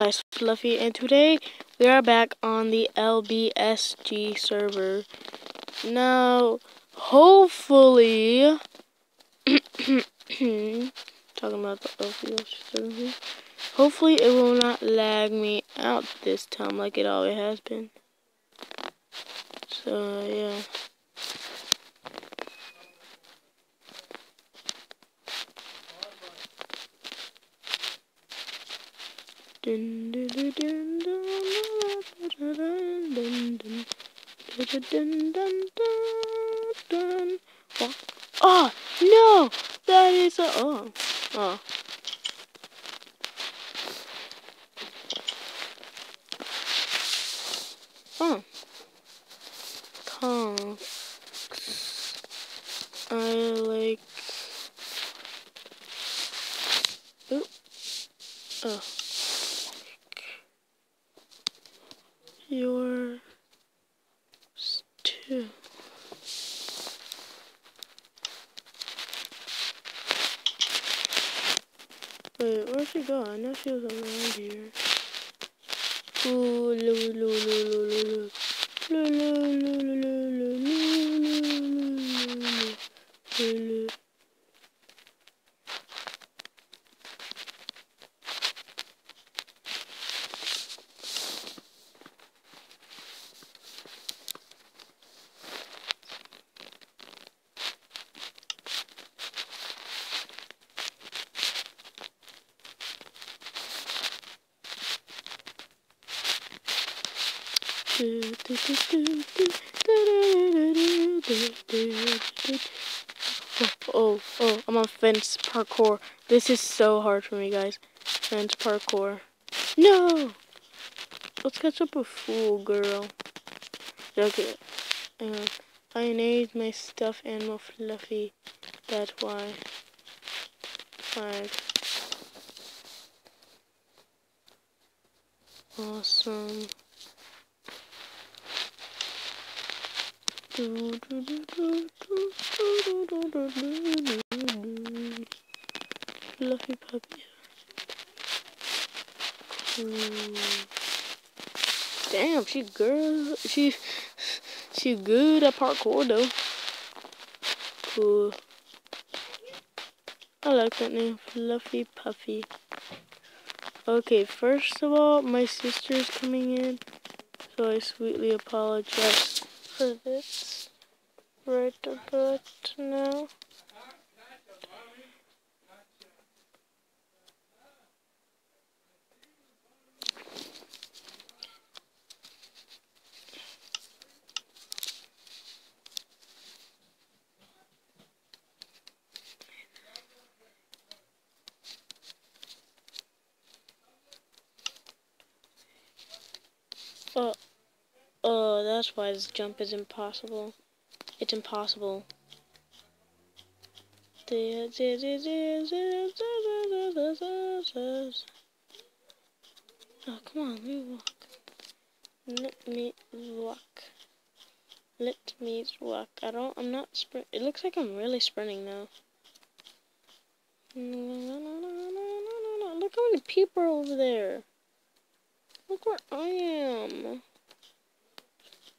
guys, Fluffy, and today we are back on the LBSG server. Now, hopefully, talking about the LBSG server, hopefully it will not lag me out this time like it always has been. So, yeah. Oh, oh, no! That is a. Oh. Oh. Oh. Conks. I like. Oop. Oh. oh. Your two. Wait, where'd she go? I know she was around here. Ooh, loo, loo, loo. Loo, loo, loo, loo, loo, loo, loo, loo, loo, loo, loo. Oh, oh, I'm on fence parkour. This is so hard for me, guys. Fence parkour. No! Let's catch up with Fool Girl. Okay. Uh, I need my stuffed animal Fluffy. That's why. Five. Awesome. Fluffy puppy. Damn, she girl. She she good at parkour though. Cool. I like that name, Fluffy Puffy. Okay, first of all, my sister's coming in, so I sweetly apologize for this right about now. Oh, oh, that's why this jump is impossible. It's impossible. Oh, come on, let me walk. Let me walk. Let me walk. I don't, I'm not sprint. It looks like I'm really sprinting now. Look how many people are over there. Look where I am.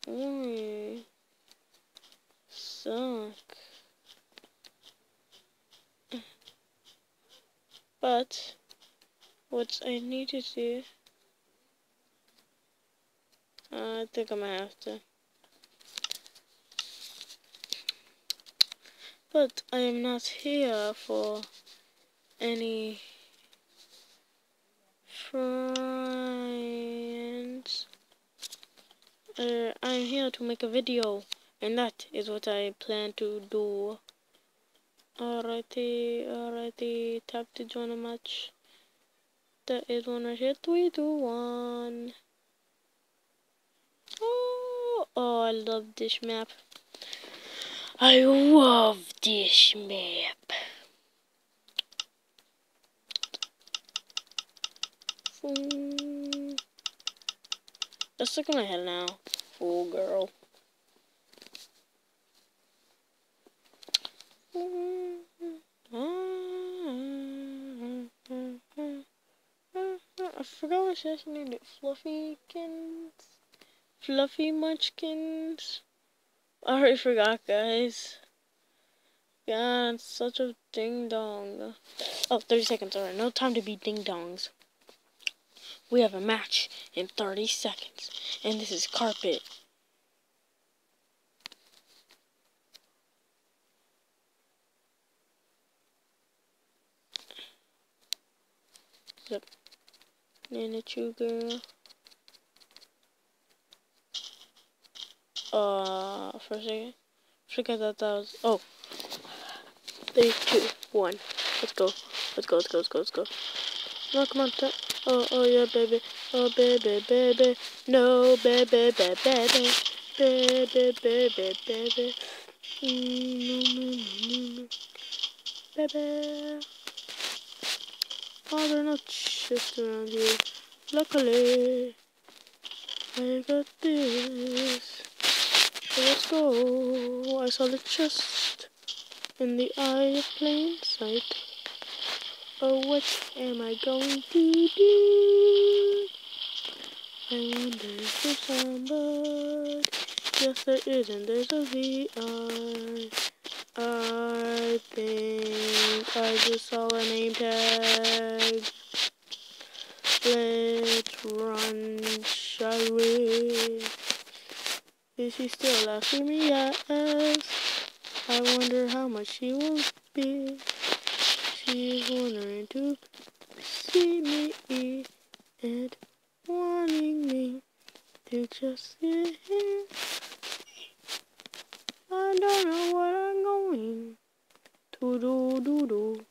Why? Suck. But, what I need to do, uh, I think I'm gonna have to. But I am not here for any friends. Uh, I'm here to make a video, and that is what I plan to do. Alrighty, alrighty, tap to join a match. That is one right here. Three, two, one. Oh, oh, I love this map. I love this map. Let's stick in my head now. Fool girl. Forgot what she actually named it. Fluffykins? Fluffy Munchkins? I already forgot, guys. God, such a ding dong. Oh, 30 seconds. Alright, no time to be ding dongs. We have a match in 30 seconds. And this is carpet. Yep. Nana Chew girl. Uh, for a second. Forget that that was. Oh. Three, two, one. Let's go. Let's go, let's go, let's go, let's go. No, come on. Oh, oh, yeah, baby. Oh, baby, baby. No, baby, baby, baby. Baby, baby, baby. Mm, baby. Oh, there are no around here. Luckily, I got this. So let's go. I saw the chest in the eye of plain sight. Oh, what am I going to do? I wonder if there's somebody. Yes, there is, and There's a VR. I think I just saw a name tag. Let's run, shall we? Is she still asking me? Yes. I wonder how much she will be. She's wondering to see me and wanting me to just sit here. I don't know what I'm going to do, do, do.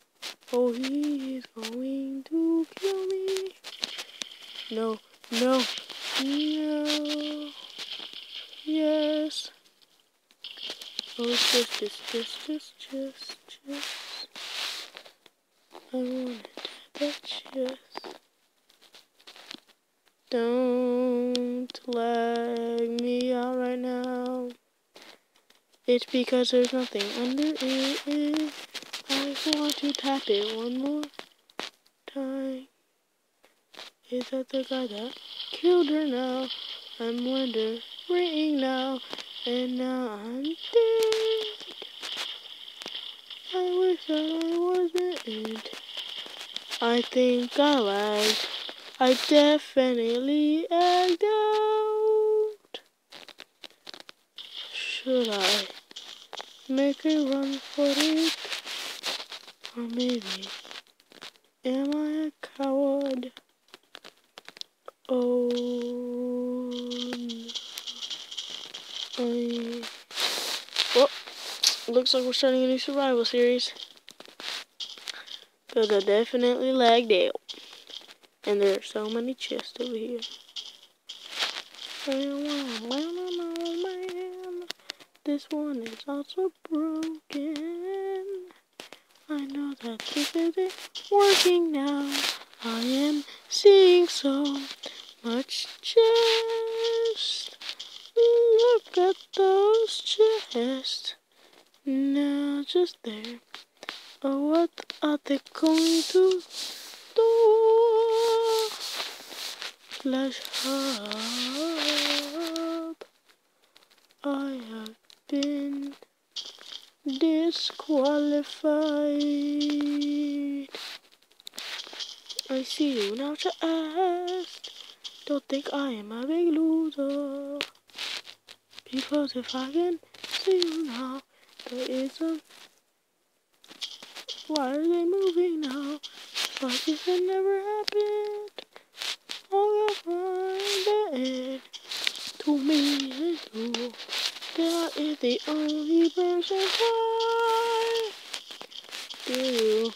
Oh, he's going to kill me. No, no, no. Yes. Oh, just, just, just, just, just, just. I wanted that chest. Don't lag me out right now. It's because there's nothing under it. I want to tap it one more time. Is that the guy that killed her now? I'm wondering now, and now I'm dead. I wish I wasn't. I think I lagged. I definitely egged out. Should I make a run for it? Or maybe, am I a coward? Oh, no. well, looks like we're starting a new survival series. Because I definitely lagged out. And there are so many chests over here. This one is also broken. I know that this isn't working now. I am seeing so much chest. Look at those chests. Now just there. Oh, what are they going to do? Flash up. I have been disqualified. I see you now to ask. Don't think I am a big loser. Because if I can see you now, there is a. Why are they moving now? Like if it never happened. All of my bed to me and you. Is the only person why. Do you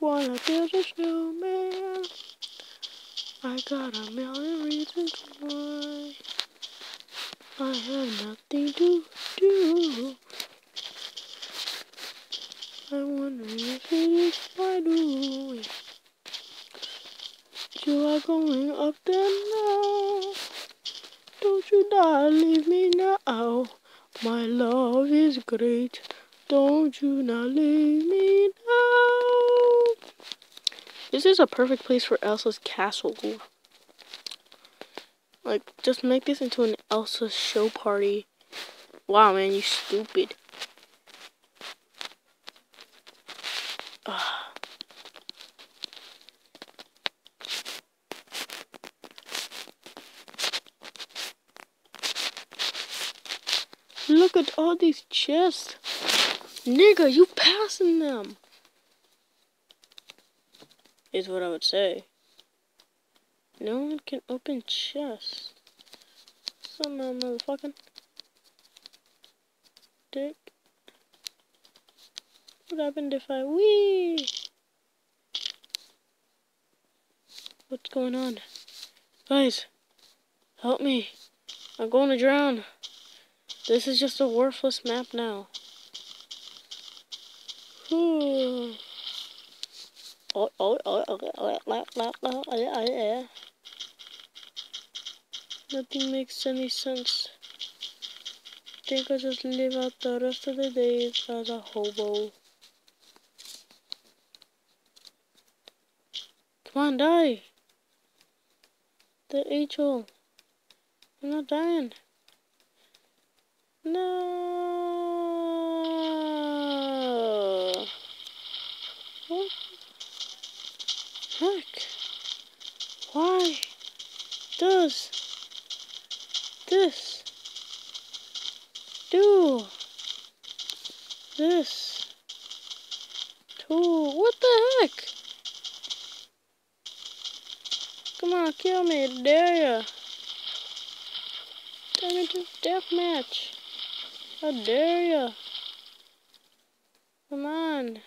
wanna build a snowman? I got a million reasons why. I have nothing to do. I'm wondering if it is my doing. You are going up there now. Don't you dare leave me now. My love is great, don't you not leave me now. This is a perfect place for Elsa's castle. Like, just make this into an Elsa show party. Wow, man, you stupid. Look at all these chests. Nigga, you passing them. Is what I would say. No one can open chests. Somehow, motherfucking. Dick. What happened if I wee? What's going on? Guys, help me. I'm going to drown. This is just a worthless map now. Nothing makes any sense. I think I'll just live out the rest of the days as a hobo. Come on, die! The angel. I'm not dying. No. What? Heck. Why does this do this to what the heck? Come on, kill me, dare ya? Turn into death match. How dare ya? Come on.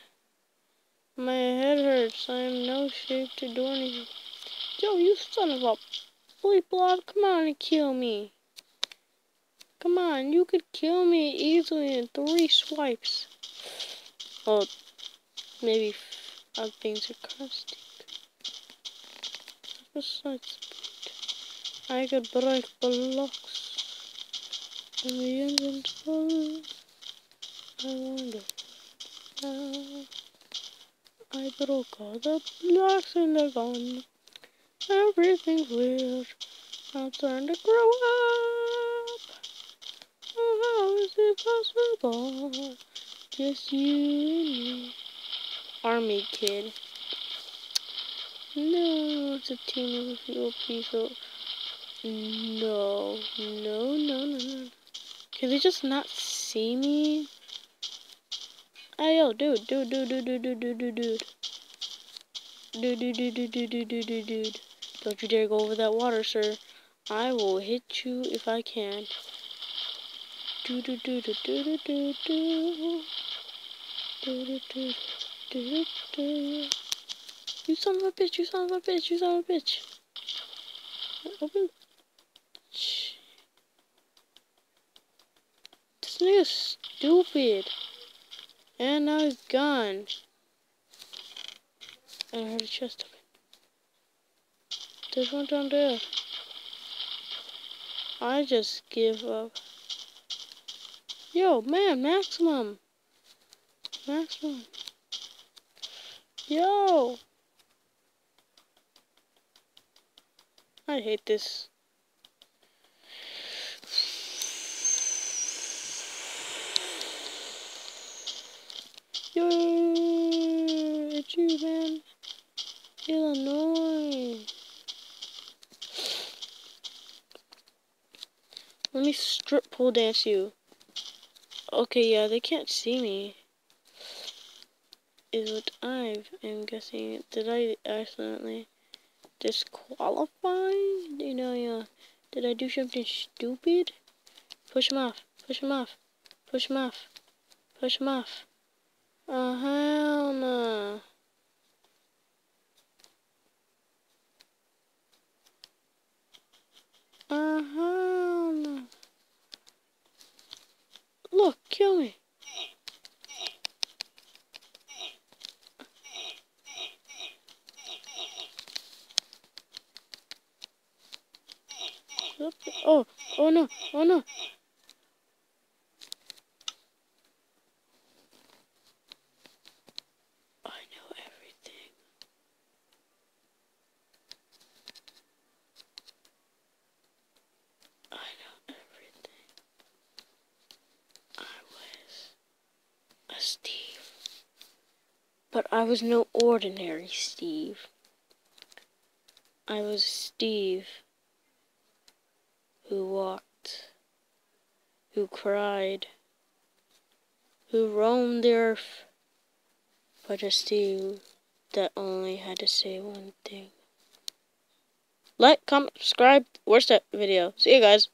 My head hurts. I am no shape to do anything. Yo, you son of a bleep blob, come on and kill me. Come on, you could kill me easily in three swipes. Oh, maybe other uh, things are caustic. Besides, I could break blocks. And the engine's full. I wonder I broke all the blocks in the gun. Everything's weird. I'm starting to grow up. Oh, how is it possible? Just you and me. Army kid. No, it's a team of people. No, no, no, no, no. Can they just not see me? Hey, yo, dude, dude, dude, dude, dude, dude, dude, dude, dude. Dude, dude, dude, dude, dude, dude, dude, dude, dude. Don't you dare go over that water, sir. I will hit you if I can. Do do do do do do do do. Do do do do do. You son of a bitch! You son of a bitch! You son of a bitch! Open. This nigga's stupid. And now he's gone. And I heard a chest open. There's one down there. I just give up. Yo, man, maximum. Maximum. Yo. I hate this. Yo, you, man. Illinois. Let me strip pole dance you. Okay, yeah, they can't see me. Is what I am guessing. Did I accidentally disqualify? You know, yeah. Did I do something stupid? Push him off. Push him off. Push him off. Push him off. Oh, hell no. Uh, hell no. Look, kill me. Oh, oh no, oh no. I know everything. Steve. But I was no ordinary Steve. I was Steve who walked, who cried, who roamed the earth, but a Steve that only had to say one thing. Like, comment, subscribe, watch that video. See you guys.